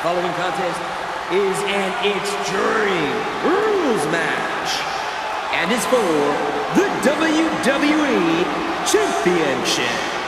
The following contest is an extreme rules match and it's for the WWE Championship.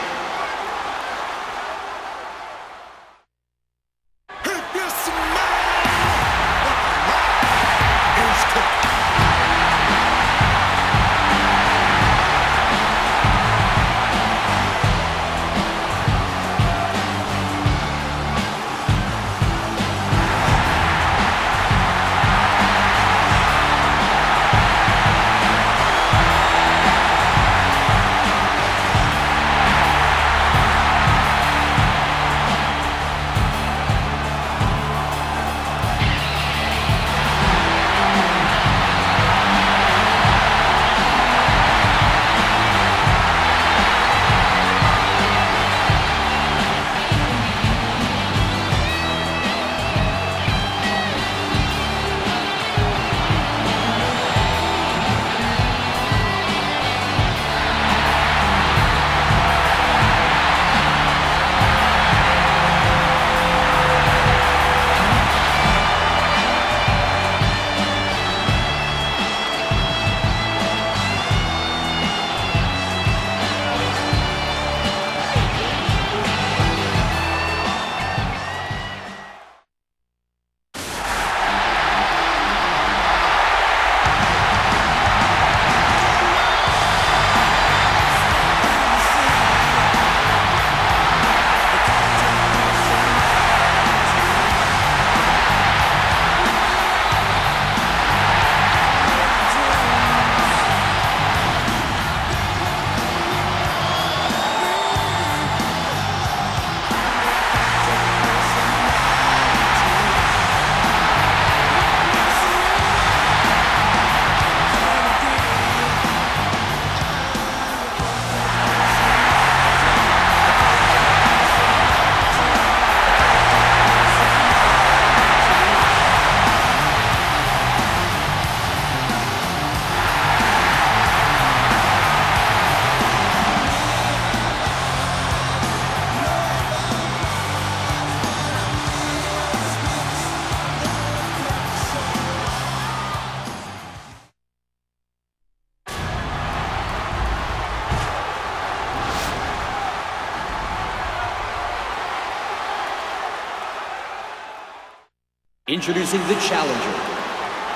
Introducing the challenger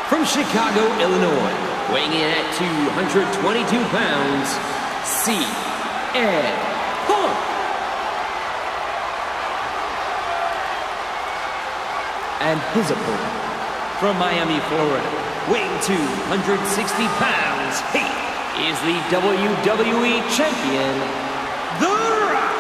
from Chicago, Illinois, weighing in at 222 pounds, C.N. And his opponent from Miami, Florida, weighing 260 pounds, he is the WWE Champion, The Rock.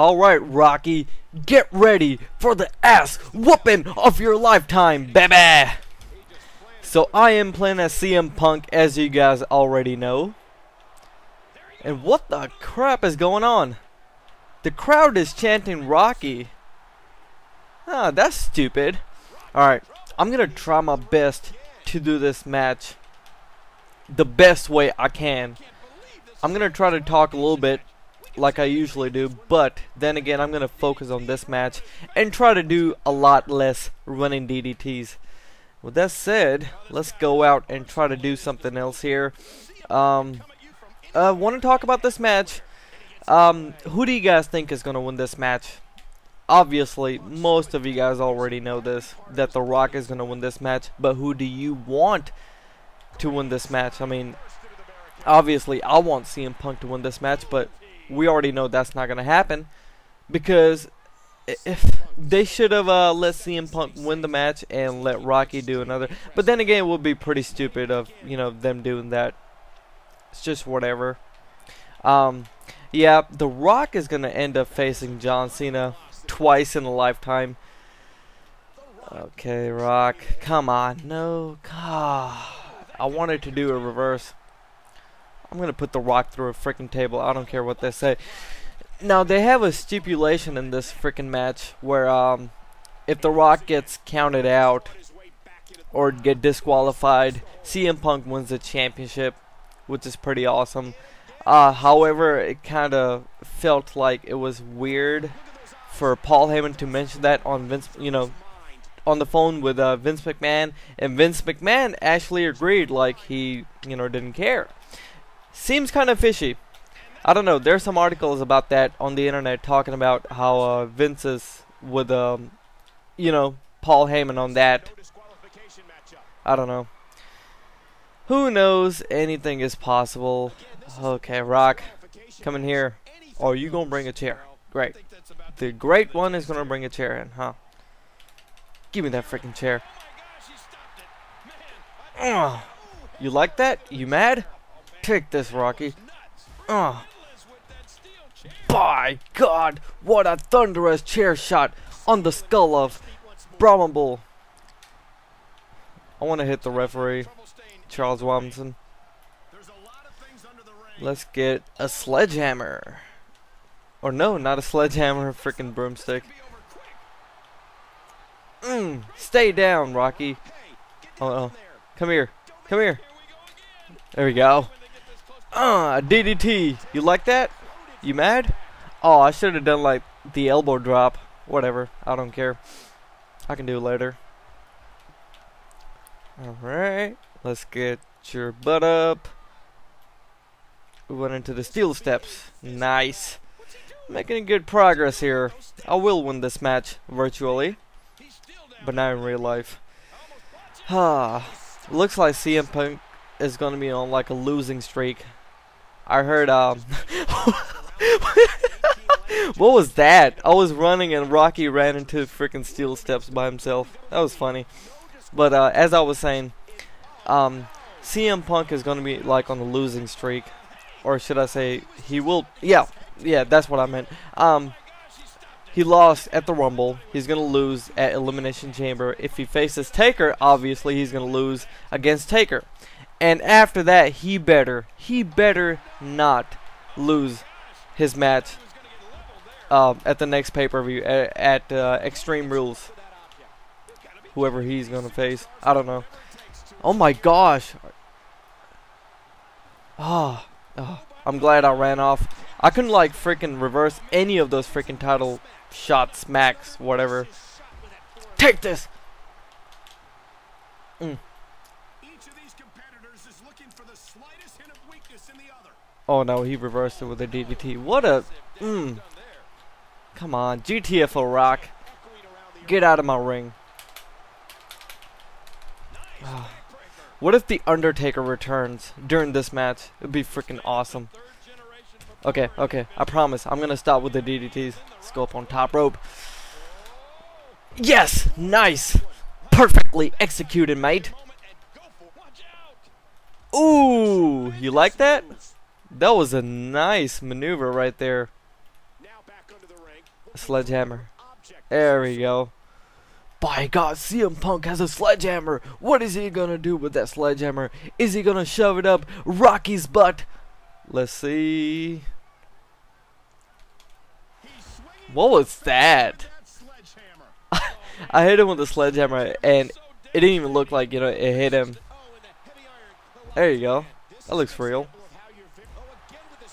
All right, Rocky, get ready for the ass whooping of your lifetime, baby. So I am playing as CM Punk, as you guys already know. And what the crap is going on? The crowd is chanting Rocky. Ah, that's stupid. Alright, I'm gonna try my best to do this match the best way I can. I'm gonna try to talk a little bit like I usually do, but then again, I'm gonna focus on this match and try to do a lot less running DDTs. With that said, let's go out and try to do something else here. Um, I want to talk about this match. Um, who do you guys think is gonna win this match? Obviously, most of you guys already know this that The Rock is gonna win this match, but who do you want to win this match? I mean, obviously, I want CM Punk to win this match, but we already know that's not going to happen because if they should have uh, let CM Punk win the match and let Rocky do another. But then again, it would be pretty stupid of you know them doing that. It's just whatever. Um, yeah, The Rock is going to end up facing John Cena twice in a lifetime. Okay, Rock, come on, no, God. I wanted to do a reverse. I'm gonna put the rock through a freaking table. I don't care what they say. Now they have a stipulation in this freaking match where um, if the rock gets counted out or get disqualified, CM Punk wins the championship, which is pretty awesome. Uh, however, it kind of felt like it was weird for Paul Heyman to mention that on Vince, you know, on the phone with uh, Vince McMahon, and Vince McMahon actually agreed, like he, you know, didn't care. Seems kind of fishy. I don't know. There's some articles about that on the internet talking about how uh, Vince is with, um, you know, Paul Heyman on that. I don't know. Who knows? Anything is possible. Okay, Rock, come in here. Oh, you gonna bring a chair? Great. The great one is gonna bring a chair in, huh? Give me that freaking chair. Ugh. You like that? You mad? Take this, Rocky. Ugh. By God, what a thunderous chair shot on the skull of Brahman. I want to hit the referee, Charles Robinson. Let's get a sledgehammer. Or no, not a sledgehammer, a freaking broomstick. Mm, stay down, Rocky. Oh, oh, come here, come here. There we go. Uh, DDT. You like that? You mad? Oh, I should have done like the elbow drop. Whatever. I don't care. I can do it later. Alright. Let's get your butt up. We went into the steel steps. Nice. Making good progress here. I will win this match virtually. But not in real life. Ah. Looks like CM Punk is gonna be on like a losing streak. I heard um what was that? I was running and Rocky ran into freaking steel steps by himself. That was funny. But uh, as I was saying, um, CM Punk is going to be like on the losing streak, or should I say he will? Yeah, yeah, that's what I meant. Um, he lost at the Rumble. He's going to lose at Elimination Chamber. If he faces Taker, obviously he's going to lose against Taker. And after that, he better, he better not lose his match um, at the next pay-per-view at, at uh, Extreme Rules. Whoever he's going to face. I don't know. Oh my gosh. Oh, oh, I'm glad I ran off. I couldn't like freaking reverse any of those freaking title shots, max, whatever. Take this. Mm. Oh no, he reversed it with a DDT. What a... Mm. Come on, GTFO Rock. Get out of my ring. what if The Undertaker returns during this match? It'd be freaking awesome. Okay, okay, I promise. I'm gonna stop with the DDTs. Let's go up on top rope. Yes! Nice! Perfectly executed, mate. Ooh! You like that? That was a nice maneuver right there. A sledgehammer. There we go. By God, CM Punk has a sledgehammer. What is he gonna do with that sledgehammer? Is he gonna shove it up Rocky's butt? Let's see. What was that? I hit him with the sledgehammer and it didn't even look like, you know, it hit him. There you go. That looks real.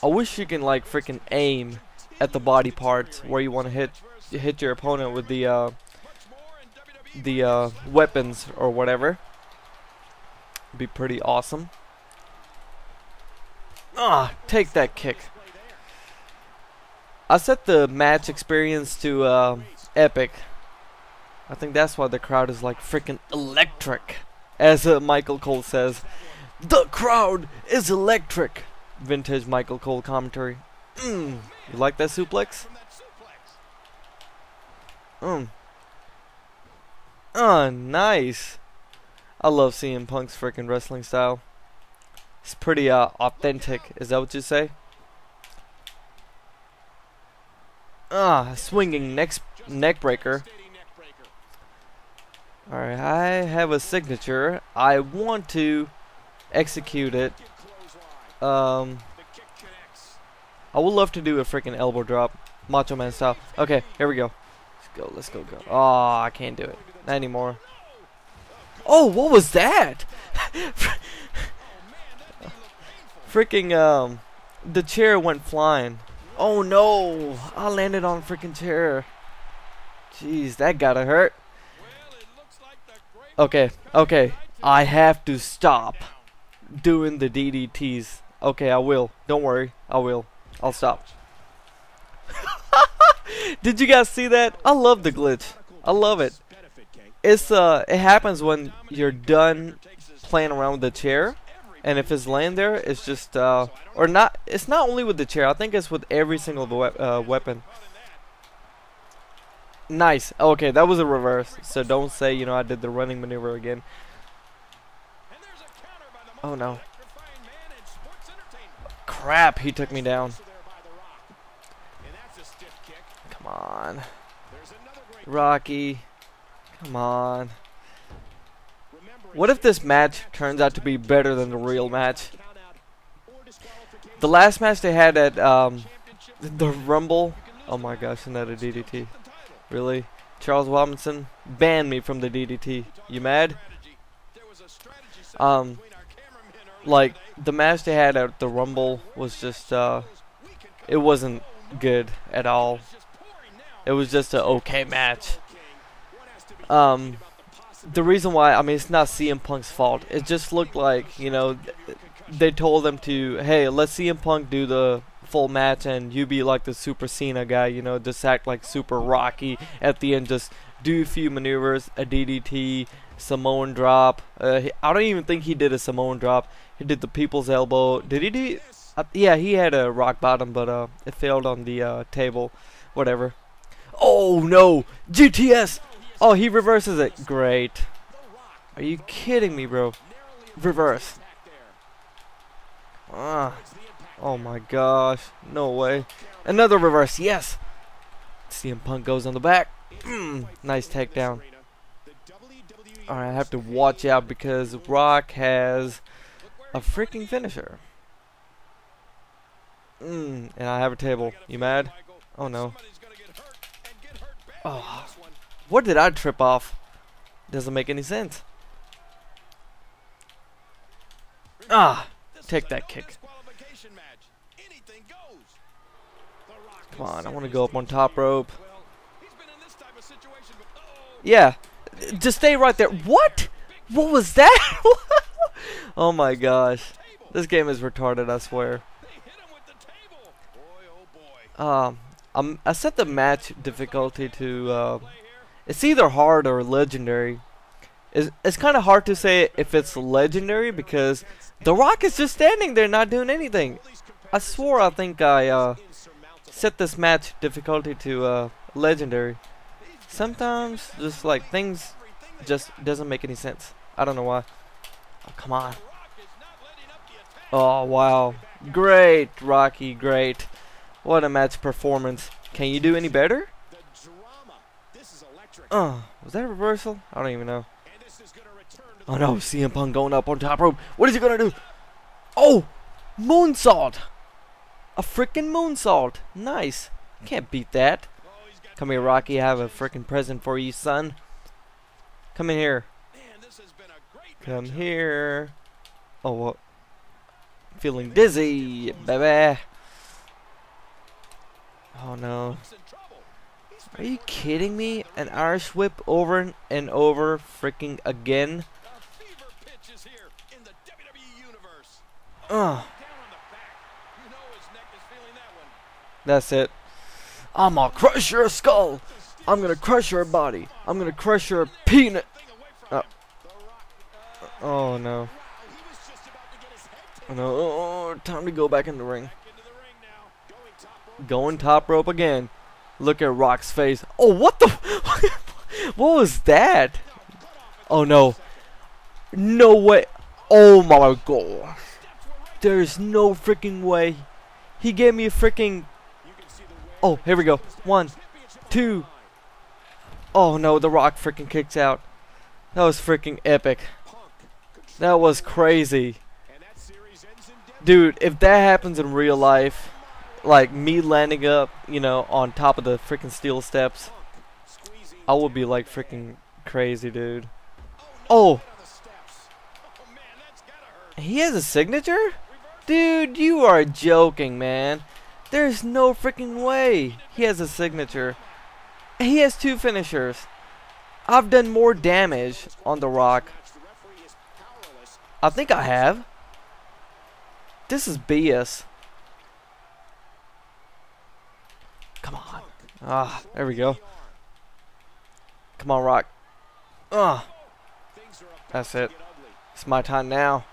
I wish you can like freaking aim at the body parts where you want to hit hit your opponent with the uh, the uh, weapons or whatever. Be pretty awesome. Ah, take that kick. I set the match experience to uh, epic. I think that's why the crowd is like freaking electric, as uh, Michael Cole says. The crowd is electric vintage Michael Cole commentary. Mm. You like that suplex? Mm. Oh, nice. I love CM Punk's freaking wrestling style. It's pretty uh, authentic. Is that what you say? Ah, swinging neck neck breaker. Alright, I have a signature. I want to execute it. Um, I would love to do a freaking elbow drop, Macho Man style. Okay, here we go. Let's go. Let's go. Go. Oh, I can't do it. Not anymore. Oh, what was that? freaking um, the chair went flying. Oh no! I landed on freaking chair. Jeez, that gotta hurt. Okay, okay. I have to stop doing the DDTs. Okay, I will. Don't worry. I will. I'll stop. Did you guys see that? I love the glitch. I love it. It's uh it happens when you're done playing around with the chair and if it's laying there it's just uh or not it's not only with the chair I think it's with every single we uh, weapon nice okay that was a reverse so don't say you know I did the running maneuver again oh no crap he took me down come on Rocky come on what if this match turns out to be better than the real match? The last match they had at um, the Rumble. Oh my gosh, another DDT. Really? Charles Robinson banned me from the DDT. You mad? Um, like the match they had at the Rumble was just uh, it wasn't good at all. It was just an okay match. Um, the reason why I mean it's not CM Punk's fault. It just looked like you know they told them to hey let's CM Punk do the full match and you be like the Super Cena guy. You know just act like super Rocky at the end. Just do a few maneuvers, a DDT, Samoan drop. Uh, I don't even think he did a Samoan drop. He did the People's Elbow. Did he do? Uh, yeah, he had a rock bottom, but uh, it failed on the uh, table. Whatever. Oh no, GTS. Oh, he reverses it. Great. Are you kidding me, bro? Reverse. Ah. Oh my gosh. No way. Another reverse. Yes. CM Punk goes on the back. Mm, nice takedown. Alright, I have to watch out because Rock has a freaking finisher. Mm, and I have a table. You mad? Oh no. Oh. What did I trip off? Doesn't make any sense. Ah, take that kick. Come on, I want to go up on top rope. Yeah, just stay right there. What? What was that? oh my gosh. This game is retarded, I swear. Um, um, I set the match difficulty to uh, it's either hard or legendary. It's, it's kind of hard to say if it's legendary because The Rock is just standing there not doing anything. I swore I think I uh, set this match difficulty to uh, legendary. Sometimes just like things just doesn't make any sense. I don't know why. Oh, come on. Oh, wow. Great, Rocky, great. What a match performance. Can you do any better? Oh, was that a reversal? I don't even know. Oh no, CM Punk going up on top rope. What is he gonna do? Oh, moonsault! A freaking moonsault. Nice. Can't beat that. Come here, Rocky. I have a freaking present for you, son. Come in here. Come here. Oh, what? Feeling dizzy, baby. Oh no. Are you kidding me? An Irish whip over and over freaking again? Ugh. That's it. I'm gonna crush your skull. I'm gonna crush your body. I'm gonna crush your peanut. Uh, oh no. Oh, no. Oh, oh, time to go back in the ring. Going top rope again. Look at Rock's face. Oh, what the? what was that? Oh no. No way. Oh my god. There's no freaking way. He gave me a freaking. Oh, here we go. One, two. Oh no, The Rock freaking kicks out. That was freaking epic. That was crazy. Dude, if that happens in real life, like me landing up, you know, on top of the freaking steel steps, I would be like freaking crazy, dude. Oh, he has a signature? Dude, you are joking, man. There's no freaking way he has a signature. He has two finishers. I've done more damage on The Rock. I think I have. This is BS. Come on. Ah, there we go. Come on, Rock. Ah. That's it. It's my time now.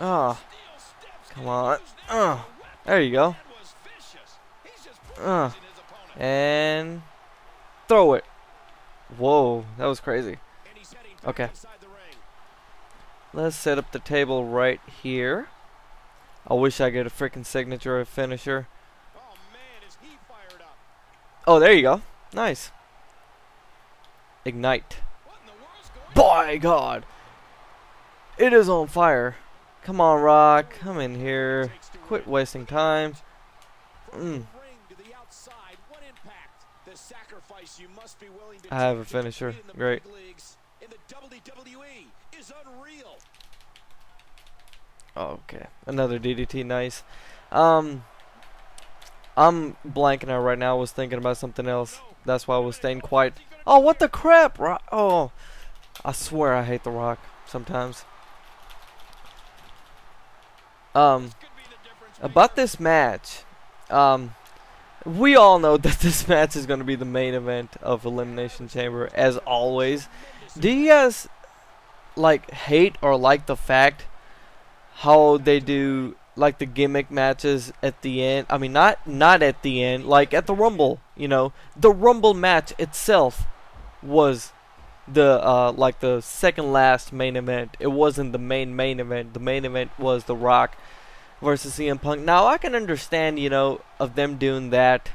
Ah. Come on. Ah. There you go. Ah. And throw it. Whoa, that was crazy. Okay. Let's set up the table right here. I wish I get a freaking signature finisher. Oh, there you go. Nice. Ignite. By God. It is on fire. Come on, Rock. Come in here. Quit wasting time. Mm. I have a finisher. Great. Okay, another DDT, nice. Um, I'm blanking out right now. I was thinking about something else. That's why I was staying quiet. Oh, what the crap? Ro oh, I swear I hate The Rock sometimes. Um, about this match, um, we all know that this match is going to be the main event of Elimination Chamber, as always. Do you guys, like, hate or like the fact how they do like the gimmick matches at the end. I mean, not not at the end, like at the Rumble. You know, the Rumble match itself was the uh, like the second last main event. It wasn't the main main event. The main event was The Rock versus CM Punk. Now I can understand, you know, of them doing that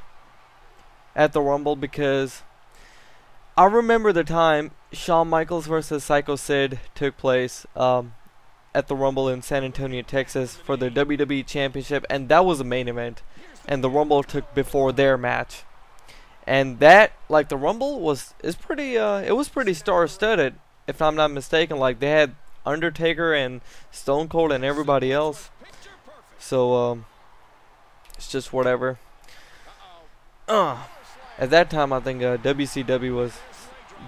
at the Rumble because I remember the time Shawn Michaels versus Psycho Sid took place. Um, at the Rumble in San Antonio, Texas for the WWE Championship, and that was a main event. And the Rumble took before their match. And that, like the Rumble was, is pretty, uh, it was pretty star-studded, if I'm not mistaken. Like they had Undertaker and Stone Cold and everybody else. So, um, it's just whatever. Uh, at that time, I think uh, WCW was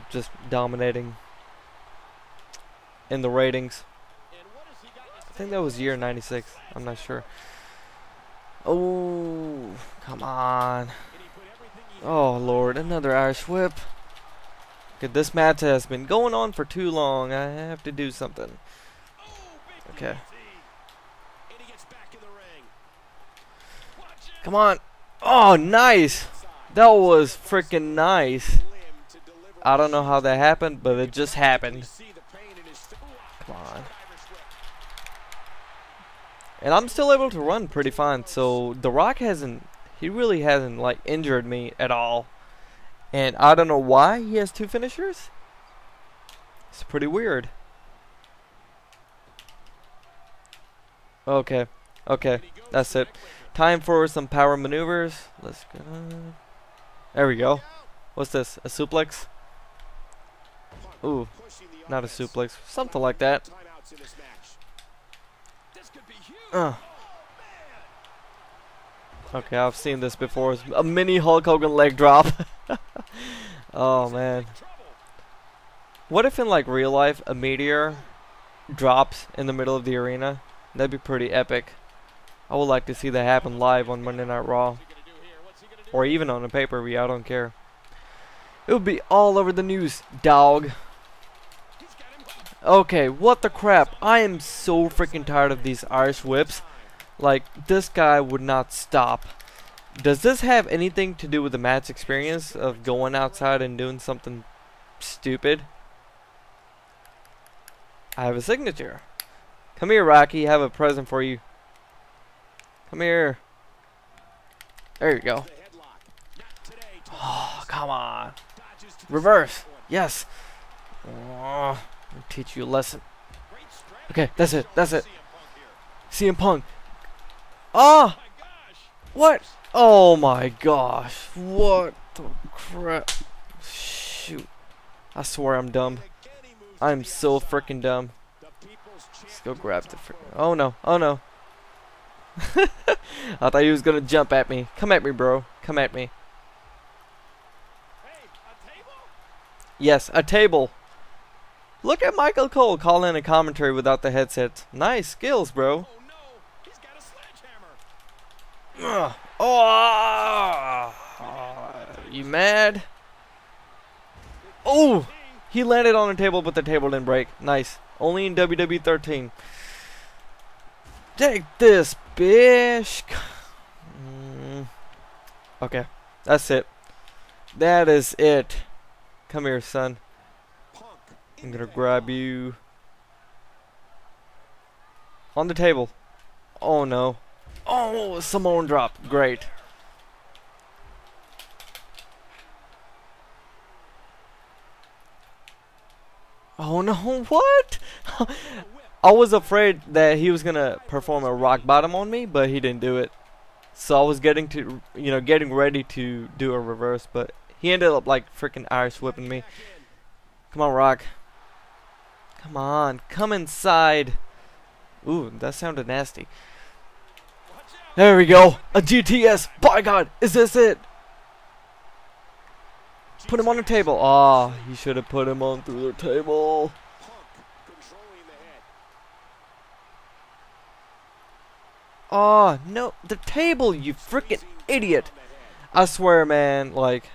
just dominating in the ratings. I think that was year 96. I'm not sure. Oh, come on. Oh, Lord. Another Irish whip. Okay, this match has been going on for too long. I have to do something. Okay. Come on. Oh, nice. That was freaking nice. I don't know how that happened, but it just happened. Come on. And I'm still able to run pretty fine. So The Rock hasn't, he really hasn't like injured me at all. And I don't know why he has two finishers. It's pretty weird. Okay. Okay. That's it. Time for some power maneuvers. Let's go. There we go. What's this? A suplex? Ooh. Not a suplex. Something like that. Uh. Okay, I've seen this before. It's a mini Hulk Hogan leg drop. oh man. What if in like real life a meteor drops in the middle of the arena? That'd be pretty epic. I would like to see that happen live on Monday Night Raw. Or even on a pay-per-view, I don't care. It would be all over the news, dog. Okay, what the crap? I am so freaking tired of these Irish whips. Like, this guy would not stop. Does this have anything to do with the match experience of going outside and doing something stupid? I have a signature. Come here, Rocky. I have a present for you. Come here. There you go. Oh, come on. Reverse. Yes. Oh. I'll teach you a lesson. Okay, that's it. That's it. CM Punk. Ah! What? Oh my gosh. What the crap? Shoot. I swear I'm dumb. I'm so freaking dumb. Let's go grab the frick. Oh no. Oh no. I thought he was gonna jump at me. Come at me, bro. Come at me. Yes, a table. Look at Michael Cole calling a commentary without the headset. Nice skills, bro. Oh, Ugh. Oh, you mad? Oh, he landed on a table, but the table didn't break. Nice. Only in WWE 13. Take this, bitch. Mm. Okay, that's it. That is it. Come here, son. I'm gonna grab you. On the table. Oh no. Oh, Samoan drop. Great. Oh no, what? I was afraid that he was gonna perform a rock bottom on me, but he didn't do it. So I was getting to, you know, getting ready to do a reverse, but he ended up like freaking Irish whipping me. Come on, Rock. Come on, come inside. Ooh, that sounded nasty. There we go. A GTS. By God, is this it? Put him on the table. Ah, oh, he should have put him on through the table. Oh, no, the table, you freaking idiot. I swear, man, like,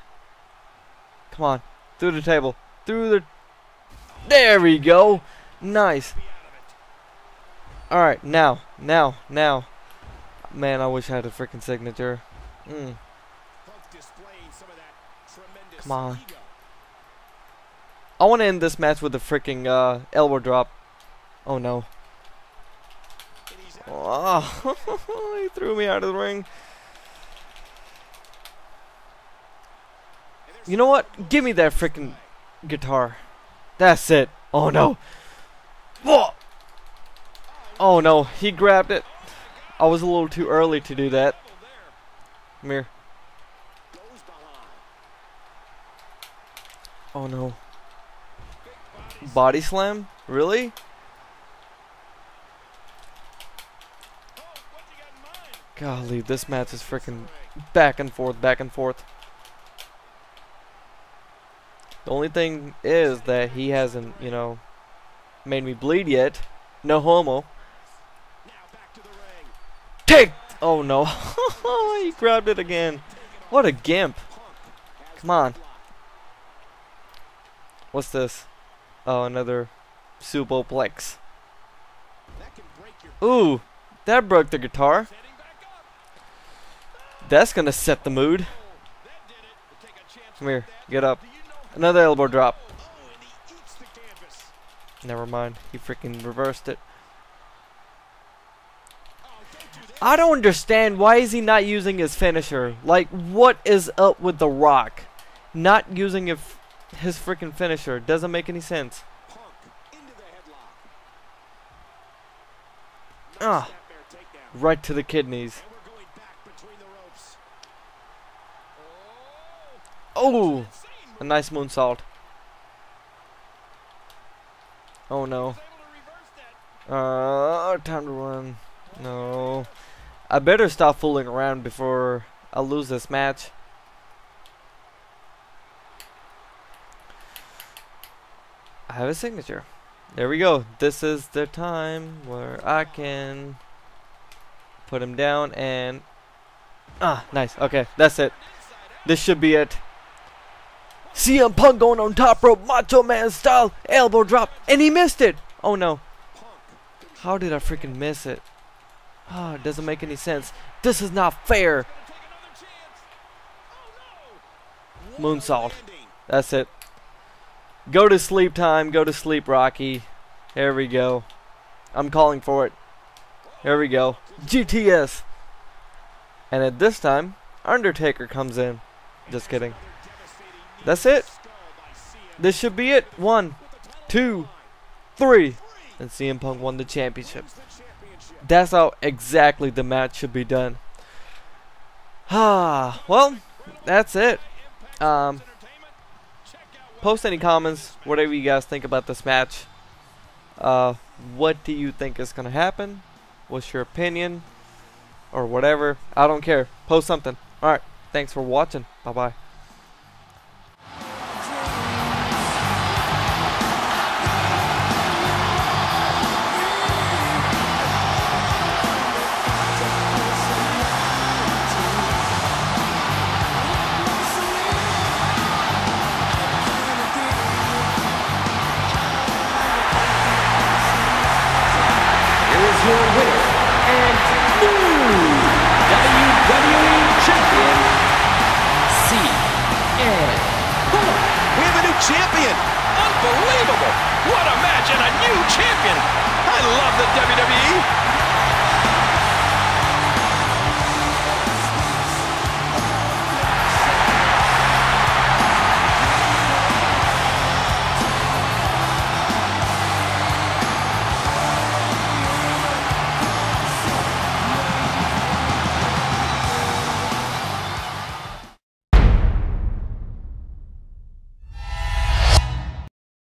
come on, through the table, through the, there we go, nice. Alright, now, now, now, man, I wish I had a freaking signature. Mm. Come on. I want to end this match with a freaking uh, elbow drop. Oh no. Oh, he threw me out of the ring. You know what? Give me that freaking guitar. That's it. Oh no. Whoa. Oh no, he grabbed it. I was a little too early to do that. Come here. Oh no. Body slam? Really? Golly, this match is freaking back and forth, back and forth. The only thing is that he hasn't, you know, made me bleed yet. No homo. Take! Oh no. he grabbed it again. What a gimp. Come on. What's this? Oh, another Supoplex. Ooh, that broke the guitar. That's gonna set the mood. Come here, get up. Another elbow drop. Never mind, he freaking reversed it. I don't understand why is he not using his finisher? Like, what is up with The Rock? Not using his freaking finisher doesn't make any sense. Ah, right to the kidneys. Oh, a nice moonsault. Oh no. Uh, time to run. No. I better stop fooling around before I lose this match. I have a signature. There we go. This is the time where I can put him down and ah, nice. Okay, that's it. This should be it. CM Punk going on top rope, Macho Man style, elbow drop, and he missed it. Oh no. How did I freaking miss it? Ah, oh, it doesn't make any sense. This is not fair. Moonsault. That's it. Go to sleep time. Go to sleep, Rocky. Here we go. I'm calling for it. Here we go. GTS. And at this time, Undertaker comes in. Just kidding. That's it. This should be it. One, two, three. And CM Punk won the championship. That's how exactly the match should be done. Ah, well, that's it. Um, post any comments, whatever you guys think about this match. Uh, what do you think is gonna happen? What's your opinion? Or whatever. I don't care. Post something. Alright. Thanks for watching. Bye bye Unbelievable! What a match and a new champion! I love the WWE!